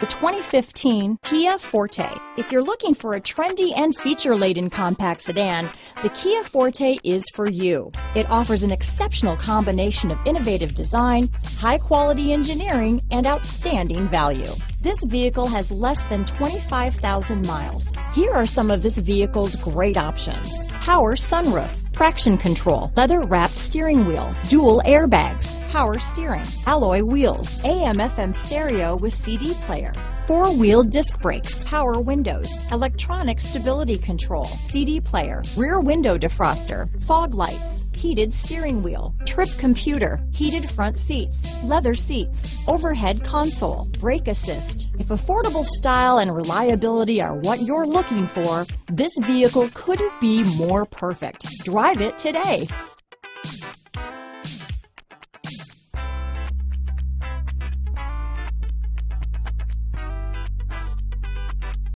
The 2015 Kia Forte. If you're looking for a trendy and feature-laden compact sedan, the Kia Forte is for you. It offers an exceptional combination of innovative design, high-quality engineering, and outstanding value. This vehicle has less than 25,000 miles. Here are some of this vehicle's great options. Power sunroof, traction control, leather wrapped steering wheel, dual airbags, power steering, alloy wheels, AM FM stereo with CD player, four-wheel disc brakes, power windows, electronic stability control, CD player, rear window defroster, fog lights, heated steering wheel, trip computer, heated front seats, leather seats, overhead console, brake assist. If affordable style and reliability are what you're looking for, this vehicle couldn't be more perfect. Drive it today.